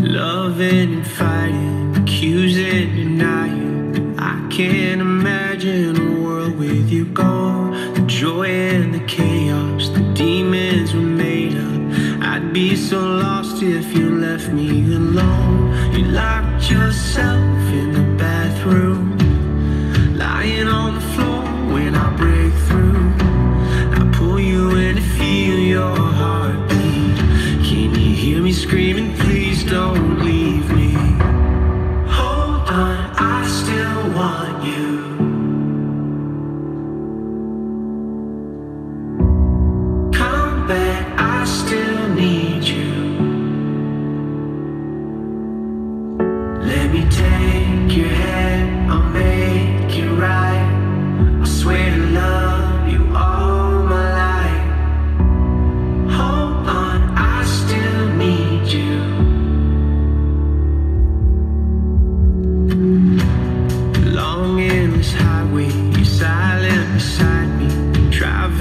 Loving and fighting, accusing, denying. I can't imagine a world with you gone. The joy and the chaos, the demons were made up. I'd be so lost if you left me alone. Screaming? Please don't leave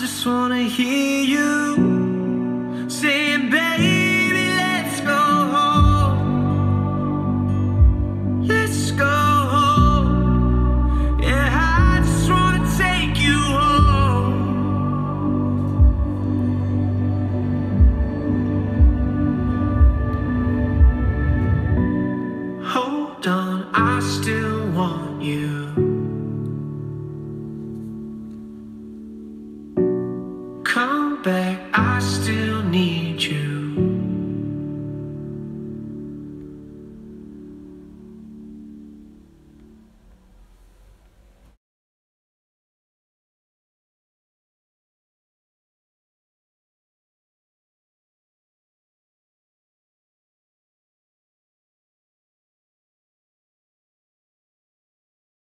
just wanna hear you back, I still need.